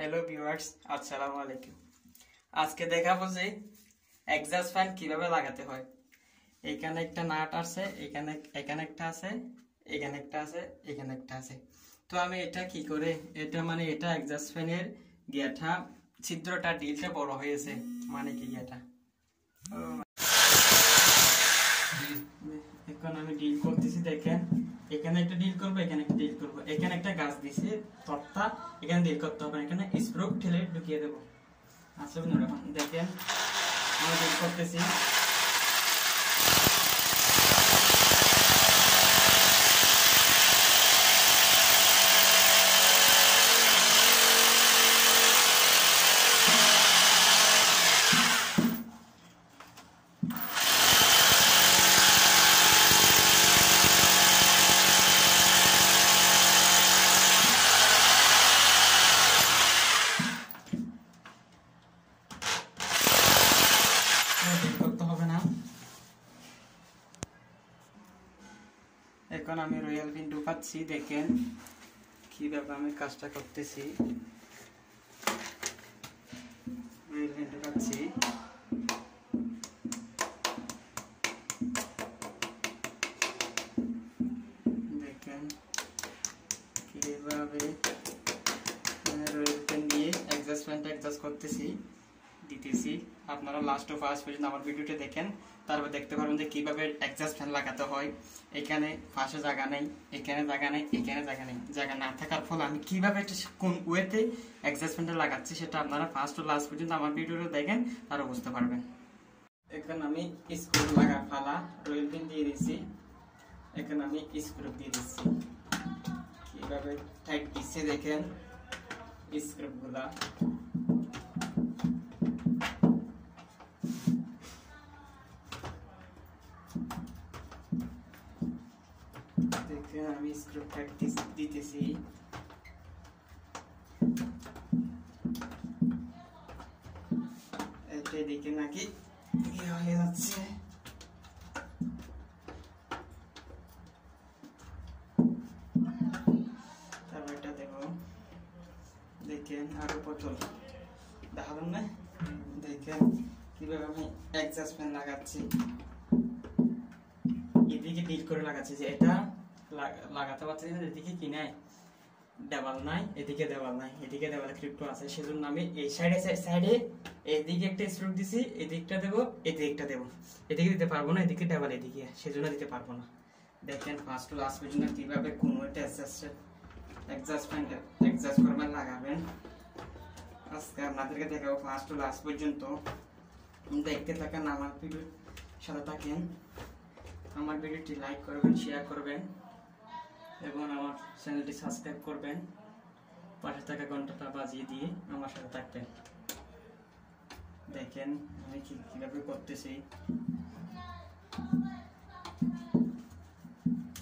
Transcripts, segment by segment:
Hello viewers আসসালামু আলাইকুম আজকে দেখাবো যে এক্সাস্ট ফ্যান কীভাবে লাগাতে হয়। এখানে একটা নাট আছে, এখানে এখানে একটা আছে, এখানে একটা আছে, এখানে একটা আছে। তো আমি এটা কি করে, এটা মানে এটা এক্সাস্ট ফ্যানের গিয়াটা ছিদ্রটা, ডিলটা বড় হয়েছে। মানে কি গিয়াটা এখন আমি ডিল করতেছি, দেখেন। এখানে একটা ডিল করব, এখানে একটা ডিল করব। এখানে একটা গাছ দিছি তত্তা এখানে ডিল করতে হবে, এখানে স্প্রো ঠেলে ঢুকিয়ে দেবো। আসলে এখন দেখেন, আমরা ডিল করতেছি ডিল করতে হবে না এখন আমি রয়্যাল পিন ঢুকাচ্ছি দেখেন কীভাবে আমি কাজটা করতেছি। রয়্যাল পিন ঢুকাচ্ছি দেখেন কীভাবে রয়্যাল পেন দিয়ে অ্যাডজাস্টমেন্ট অ্যাডজাস্ট করতেছি। দিতেছি। আপনারা লাস্ট ও ফার্স্ট পর্যন্ত আমার ভিডিওটা দেখেন। তারপর দেখতে পারবেন যে কীভাবে অ্যাডজাস্ট ফ্যান লাগাতে হয়। এখানে পাশে জায়গা নেই, এখানে জায়গা নেই, এখানে জায়গা নেই। জায়গা না থাকার ফলে আমি কীভাবে কোন ওয়েতে অ্যাডজাস্ট ফ্যানটা লাগাচ্ছি সেটা আপনারা ফার্স্ট ও লাস্ট পর্যন্ত আমার ভিডিওটা দেখেন তারা বুঝতে পারবেন। এখানে আমি স্ক্রু লাগা ফালা রয়েল পিন দিয়ে দিচ্ছি এখানে আমি স্ক্রু দিয়ে দিচ্ছি কীভাবে টাইট দিচ্ছে দেখেন স্ক্রুগুলা আমি স্ক্রু দিতেছি এদিকে নাকি হয়ে যাচ্ছে তারপর এটা দেব দেখেন আরও পটল দেখাবেন না দেখেন কীভাবে আমি ফ্যান লাগাচ্ছি এদিকে ডিল করে লাগাচ্ছি যে এটা লাগাতে পারছি না, এদিকে কি নাই? দেওয়াল নাই, এদিকে দেওয়াল নাই, এদিকে দেওয়াল ক্রিপ্টো আছে, সেজন্য আমি এই সাইডে সাইডে এদিকে একটা স্ট্রোক দিছি, এদিকটা দেবো এদিকটা দেবো। এদিকে দিতে পারব না, এদিকে দেওয়াল এদিকে, সেজন্য দিতে পারব না। দেখেন ফার্স্ট টু লাস্ট পর্যন্ত কীভাবে কোন একটা অ্যাডজাস্ট অ্যাডজাস্টমেন্ট অ্যাডজাস্ট করবেন লাগাবেন। আজকে আপনাদেরকে দেখাবো ফার্স্ট টু লাস্ট পর্যন্ত। দেখতে থাকেন, আমার ভিডিও সাথে থাকেন। আমার ভিডিওটি লাইক করবেন শেয়ার করবেন। এবং আমার চ্যানেলটি সাবস্ক্রাইব করবেন। পাশে থাকা ঘন্টাটা বাজিয়ে দিয়ে আমার সাথে থাকবেন। দেখেন আমি কীভাবে করতেছি।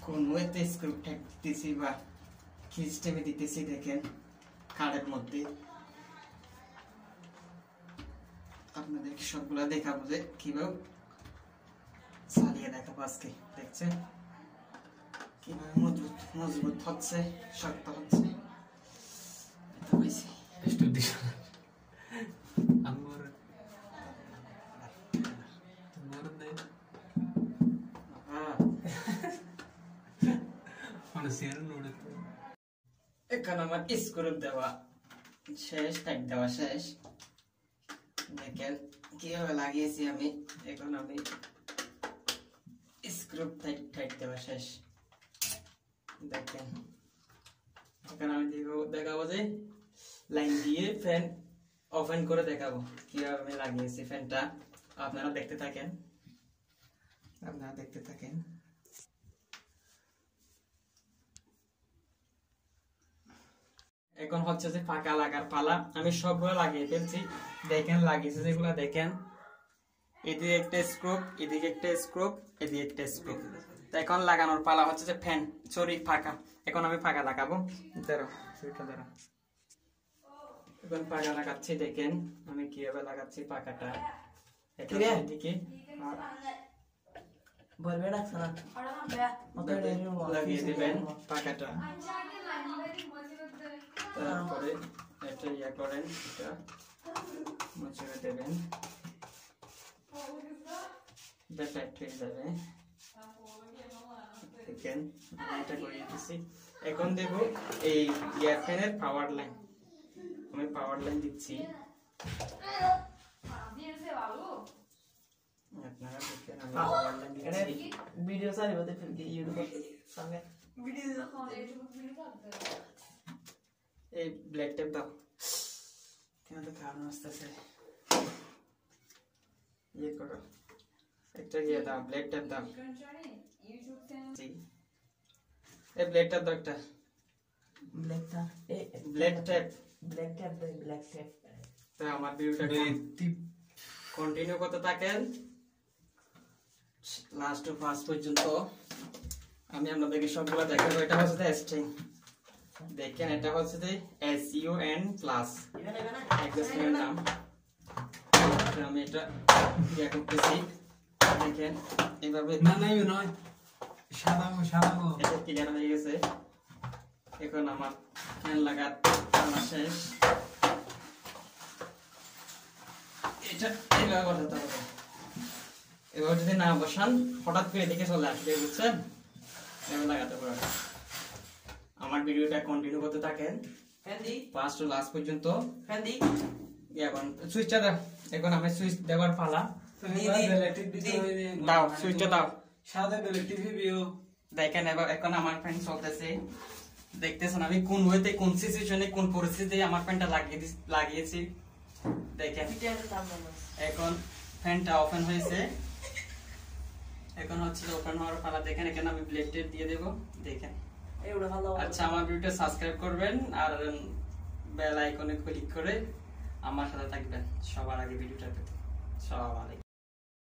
কোন ওয়েতে স্ক্রু দিতেছি বা কি সিস্টেমে দিতেছি দেখেন কার্ডের মধ্যে। আপনাদের সবগুলা দেখাবো যে কীভাবে চালিয়ে দেখাবো আজকে, দেখছেন? মজবুত মজবুত হচ্ছে শক্ত হচ্ছে একটু এখন আমার স্ক্রুপ দেওয়া শেষ ট্যাগ দেওয়া শেষ দেখেন কীভাবে লাগিয়েছি আমি এখন আমি স্ক্রুপ টাইট টাইট দেওয়া শেষ দেখেন। এখন আমি দেখাবো যে লাইন দিয়ে ফ্যান ওপেন করে দেখাবো। কীভাবে আমি লাগিয়েছি ফ্যানটা আপনারা দেখতে থাকেন। আপনারা দেখতে থাকেন। এখন হচ্ছে যে ফাঁকা লাগার পালা। আমি সবগুলো লাগিয়ে ফেলছি। দেখেন, লাগিয়েছে যেগুলো, দেখেন। এদিকে একটা স্ক্রুপ এদিকে একটা স্ক্রুপ এদিকে একটা স্ক্রুপ তো এখন লাগানোর পালা হচ্ছে যে ফ্যান সরি ফাঁকা। এখন আমি ফাঁকা লাগাবো। ধরো সুইটা ধরো। এখন পাকা লাগাচ্ছি দেখেন। আমি কীভাবে লাগাচ্ছি কিরে? এদিকে বলবে না লাগিয়ে দিবেন পাকাটা তারপরে এটা ইয়া করেন এটা মুছে দেবেন। যাবে। দেখেন এটা করিয়ে দিচ্ছি এখন দেব এই ইয়ার ফ্যানের পাওয়ার লাইন আমি পাওয়ার লাইন দিচ্ছি। আপনারা দেখেন আমি পাওয়ার লাইন দিচ্ছি। ভিডিও চালিয়ে দেখি ইউটিউবে সঙ্গে এই ব্ল্যাক টেপ দাও। কেন তো কারণ আসতেছে। ইয়ে করো। একটা ইয়ে দাও ব্ল্যাক টেপ দাও। এই ব্ল্যাক দাও একটা। ব্ল্যাকটা এই ব্ল্যাক টেপ ব্ল্যাক ট্যাপ তো আমার ভিডিওটা কন্টিনিউ করতে থাকেন। লাস্ট টু ফার্স্ট পর্যন্ত। আমি আপনাদেরকে সবগুলো দেখাবো। এটা হচ্ছে স্ট্রিং দেখেন এটা হচ্ছে যে এস ইউ এন প্লাস নাম। তো আমি এটা ইয়ে করতেছি। দেখেন এভাবে না না ইউ নয়। সাদা গো সাদা গো এটা ক্লিয়ার হয়ে গেছে? এখন আমার ফ্যান লাগার আমার শেষ। এটা এভাবে বসাতে হবে। এবার যদি না বসান হঠাৎ করে দেখে চলে আসবে বুঝছেন? এভাবে লাগাতে পারবেন আমার ভিডিওটা কন্টিনিউ করতে থাকেন। ফ্যান্ডি। ফার্স্ট টু লাস্ট পর্যন্ত। ফ্যান্ডি। এখন সুইচটা এখন আমি সুইচ দেওয়ার পালা। দাও সুইচটা দাও সাদা ইলেকট্রিক দেখেন এবার এখন আমার ফ্যান চলতেছে। দেখতেছেন আমি কোন ওয়েতে কোন সিচুয়েশনে কোন পরিস্থিতিতে আমার ফ্যানটা লাগিয়ে লাগিয়েছি। দেখেন। এখন ফ্যানটা ওপেন হয়েছে। এখন হচ্ছে ওপেন হওয়ার পালা দেখেন এখানে আমি ব্লেড টেপ দিয়ে দেব। দেখেন। আচ্ছা আমার ভিডিওটা সাবস্ক্রাইব করবেন আর বেল আইকনে ক্লিক করে আমার সাথে থাকবেন। সবার আগে ভিডিওটা পেতে সবাই